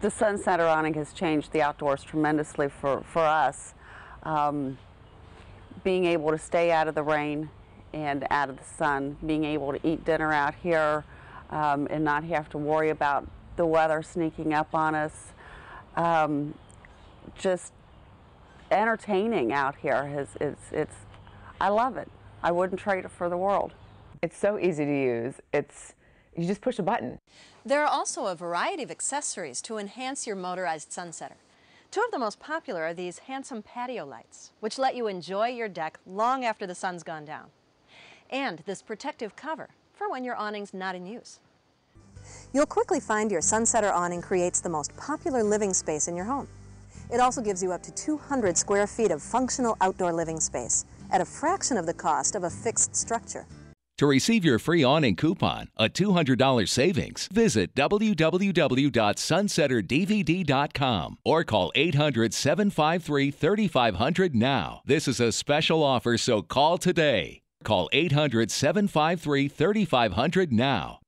the Sunsetter awning has changed the outdoors tremendously for, for us. Um, being able to stay out of the rain and out of the sun, being able to eat dinner out here um, and not have to worry about the weather sneaking up on us. Um, just entertaining out here. Has, it's, it's, I love it. I wouldn't trade it for the world. It's so easy to use. It's you just push a button. There are also a variety of accessories to enhance your motorized sunsetter. Two of the most popular are these handsome patio lights, which let you enjoy your deck long after the sun's gone down. And this protective cover for when your awning's not in use. You'll quickly find your sunsetter awning creates the most popular living space in your home. It also gives you up to 200 square feet of functional outdoor living space at a fraction of the cost of a fixed structure. To receive your free awning coupon, a $200 savings, visit www.sunsetterdvd.com or call 800 753 3500 now. This is a special offer, so call today. Call 800 753 3500 now.